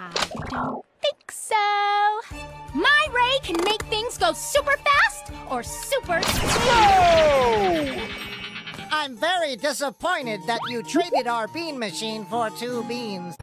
I don't think so. My ray can make things go super fast or super slow. I'm very disappointed that you traded our bean machine for two beans.